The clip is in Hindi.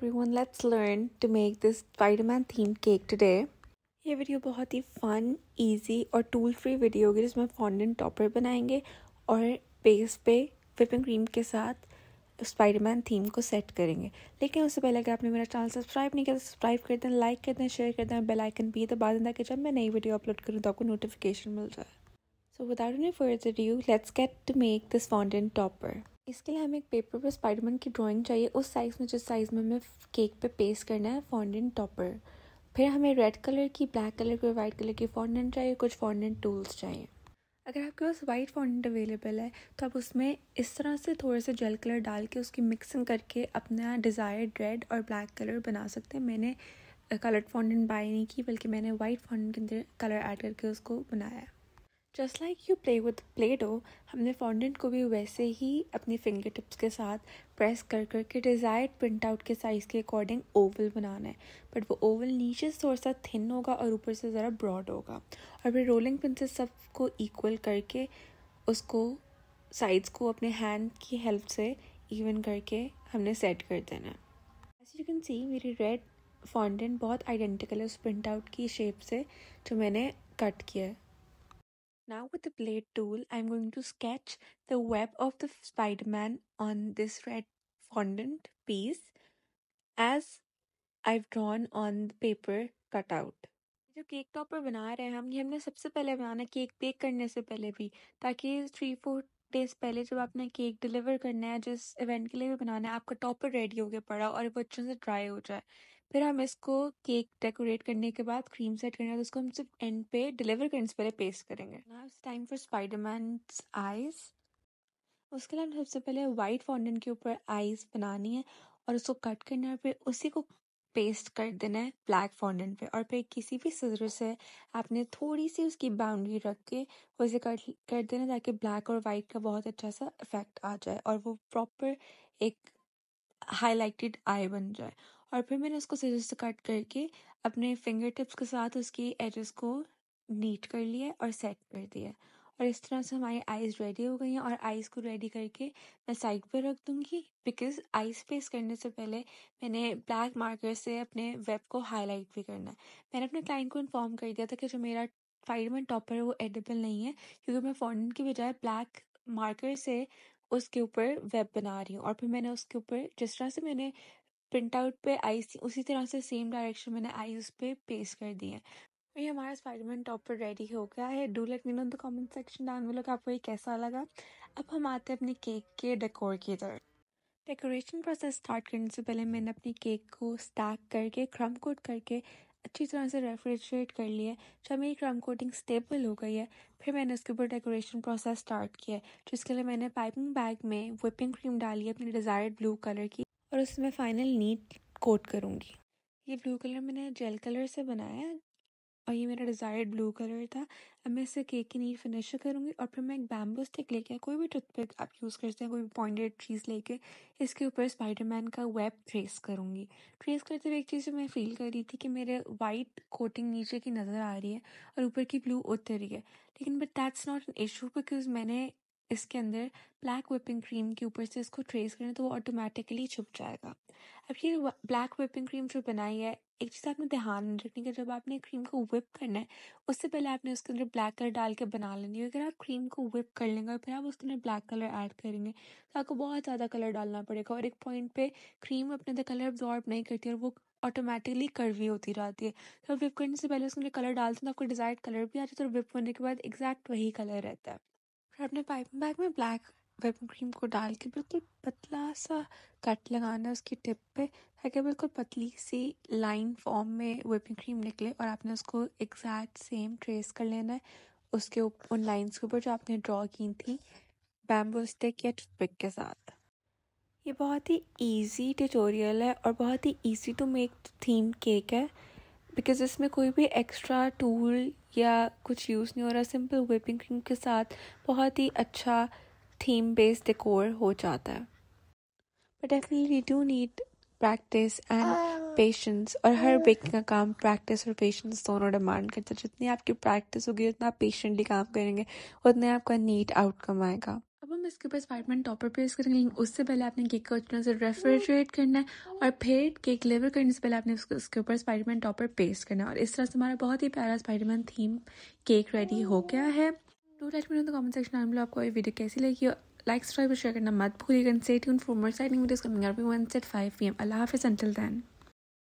everyone, let's learn to make this Spider-Man themed cake today. ये वीडियो बहुत ही फन, इजी और टूल फ्री वीडियो होगी जिसमें फॉन्डेंट टॉपर बनाएँगे और बेस पे विपिंग क्रीम के साथ स्पाइडरमैन थीम को सेट करेंगे। लेकिन उससे पहले अगर आपने मेरा चैनल सब्सक्राइब नहीं किया तो सब्सक्राइब कर दें लाइक कर दें शेयर कर दें बेल आइकन भी दबा दें ताकि जब मैं नई वीडियो अपलोड करूँ तो आपको नोटिफिकेशन मिल जाए। So without any further due let's get to make this fondant topper इसके लिए हमें एक पेपर पर स्पाइडरमैन की ड्राइंग चाहिए। उस साइज़ में, जिस साइज़ में हमें केक पे पेस्ट करना है फॉन्डेंट टॉपर फिर हमें रेड कलर की ब्लैक कलर की वाइट कलर की फॉन्डेंट चाहिए, कुछ फॉन्डेंट टूल्स चाहिए। अगर आपके पास वाइट फॉन्डेंट अवेलेबल है तो आप उसमें इस तरह से थोड़े से जेल कलर डाल के उसकी मिक्सिंग करके अपना डिज़ायर्ड रेड और ब्लैक कलर बना सकते हैं। मैंने कलर्ड फॉन्डेंट बाय नहीं की, बल्कि मैंने वाइट फॉन्डेंट के अंदर कलर ऐड करके उसको बनाया है। Just like you play with play dough हमने फॉन्डेंट को भी वैसे ही अपनी फिंगर टिप्स के साथ प्रेस कर कर के डिज़ायर्ड प्रिंट आउट के साइज़ के अकॉर्डिंग ओवल बनाना है। बट वो ओवल नीचे से थोड़ा सा थिन होगा और ऊपर से ज़रा ब्रॉड होगा। और फिर रोलिंग पिन से सबको इक्वल करके उसको साइड्स को अपने हैंड की हेल्प से इवन करके हमने सेट कर देना। है एज यू कैन सी मेरी रेड फॉन्डेंट बहुत आइडेंटिकल है उस प्रिंट आउट की शेप से जो मैंने कट किया है। Now with the blade tool, I'm going to sketch the web of the Spider-Man on this red fondant piece as I've drawn on the paper cutout. जो केक टॉपर बना रहे हैं हम ये हमने सबसे पहले बनाना केक बेक करने से पहले भी ताकि थ्री फोर डेज़ पहले जब आपने केक डिलीवर करना है जिस इवेंट के लिए भी बनाना है आपका टॉपर रेडी हो गया पड़ा और वो अच्छे से ड्राई हो जाए फिर हम इसको केक डेकोरेट करने के बाद क्रीम सेट करने तो उसको हम सिर्फ़ एंड पे डिलीवर करने से पहले पेस्ट करेंगे। टाइम फॉर स्पाइडरमैन आईज उसके लिए हम सबसे पहले वाइट फॉन्डेंट के ऊपर आईज बनानी है और उसको कट करना है फिर उसी को पेस्ट कर देना है ब्लैक फॉन्डेंट पे। और फिर किसी भी सजर से आपने थोड़ी सी उसकी बाउंड्री रख के उसे कट कर देना ताकि ब्लैक और वाइट का बहुत अच्छा सा इफ़ेक्ट आ जाए और वो प्रॉपर एक हाईलाइटेड आई बन जाए। और फिर मैंने उसको सीधे से कट करके अपने फिंगर टिप्स के साथ उसकी एजेस को नीट कर लिया और सेट कर दिया और इस तरह से हमारी आईज रेडी हो गई हैं और आईज को रेडी करके मैं साइड पर रख दूँगी बिकॉज़ आईज फेस करने से पहले मैंने ब्लैक मार्कर से अपने वेब को हाईलाइट भी करना है। मैंने अपने क्लाइंट को इन्फॉर्म कर दिया था कि जो मेरा फाइडमैन टॉपर है वो एडिबल नहीं है क्योंकि मैं फॉन्डेंट की बजाय ब्लैक मार्कर से उसके ऊपर वेब बना रही हूँ और फिर मैंने उसके ऊपर जिस तरह से मैंने प्रिंट आउट पे आईज उसी तरह से सेम डायरेक्शन मैंने आई उस पर पेस्ट कर दी है। ये हमारा स्पाइडरमैन टॉपर रेडी हो गया है। Do let me know the comment section down में लोग आपको ये कैसा लगा। अब हम आते हैं अपने केक के डेकोर की तरफ़। डेकोरेशन प्रोसेस स्टार्ट करने से पहले मैंने अपनी केक को स्टैक करके क्रम कोट करके अच्छी तरह से रेफ्रिजरेट कर लिया जब मेरी क्रम कोटिंग स्टेबल हो गई है, फिर मैंने उसके ऊपर डेकोरेशन प्रोसेस स्टार्ट किया जिसके लिए मैंने पाइपिंग बैग में विपिंग क्रीम डाली है अपनी डिज़ायर्ड ब्लू कलर की। और उसमें फाइनल नीट कोट करूँगी। ये ब्लू कलर मैंने जेल कलर से बनाया और ये मेरा डिज़ायर्ड ब्लू कलर था। अब मैं इससे केक की नीट फिनिश करूँगी और फिर मैं एक बैम्बू स्टिक लेके, कोई भी टूथपिक आप यूज़ करते हैं, कोई भी पॉइंटेड चीज़ लेके, इसके ऊपर स्पाइडरमैन का वेब ट्रेस करूँगी। ट्रेस करते हुए एक चीज़ मैं फील कर रही थी कि मेरे वाइट कोटिंग नीचे की नज़र आ रही है और ऊपर की ब्लू उतर रही है। लेकिन but that's not an issue because मैंने इसके अंदर ब्लैक विपिंग क्रीम के ऊपर से इसको ट्रेस करें तो वो ऑटोमेटिकली छुप जाएगा। अब ये ब्लैक विपिंग क्रीम जो बनाई है, एक चीज़ आपने ध्यान रखनी है जब आपने क्रीम को विप करना है, उससे पहले आपने उसके अंदर ब्लैक कलर डाल के बना लेनी है। अगर आप क्रीम को विप कर लेंगे और फिर आप उसके अंदर ब्लैक कलर ऐड करेंगे तो आपको बहुत ज़्यादा कलर डालना पड़ेगा और एक पॉइंट पे क्रीम अपने अंदर कलर अब्जॉर्ब नहीं करती और वो ऑटोमेटिकली कर्वी होती रहती है। तो विप करने से पहले उसके अंदर कलर डालते हैं तो आपको डिज़ायर्ड कलर भी आ जाता है और विप होने के बाद एग्जैक्ट वही कलर रहता है। फिर अपने पाइपिंग बैग में ब्लैक विपिंग क्रीम को डाल के बिल्कुल पतला सा कट लगाना उसकी टिप पे, ताकि बिल्कुल पतली सी लाइन फॉर्म में विपिंग क्रीम निकले और आपने उसको एग्जैक्ट सेम ट्रेस कर लेना है उसके उन लाइंस के ऊपर जो आपने ड्रॉ की थी बैम्बो स्टिक या टूथपिक के साथ। ये बहुत ही इजी ट्यूटोरियल है और बहुत ही easy to make theme cake है। बिकॉज़ इसमें कोई भी एक्स्ट्रा टूल या कुछ यूज़ नहीं हो रहा सिंपल विपिंग क्रीम के साथ बहुत ही अच्छा थीम बेस्ड डेकोर हो जाता है। But definitely do need practice and patience और हर बेकिंग का काम प्रैक्टिस और पेशेंस दोनों डिमांड करता है। जितनी आपकी प्रैक्टिस होगी उतना आप पेशेंटली काम करेंगे उतने आपका नीट आउटकम आएगा। इसके ऊपर स्पाइडरमैन टॉपर पेस्ट करेंगे, लेकिन उससे पहले आपने केक को अच्छी से रेफ्रिजरेट करना है और फिर केक लेवर करने से पहले आपने उसको, उसके ऊपर स्पाइडरमैन टॉपर पेस्ट करना है। और इस तरह से हमारा बहुत ही प्यारा स्पाइडरमैन थीम केक रेडी हो गया है। To let me know the comment section में आपको ये वीडियो कैसी लगी लाइक सब्सक्राइब और शेयर करना मत भूलिएगा। Stay tune for more exciting videos coming up one set 5 PM अल्लाह हाफिज़ अंटिल देन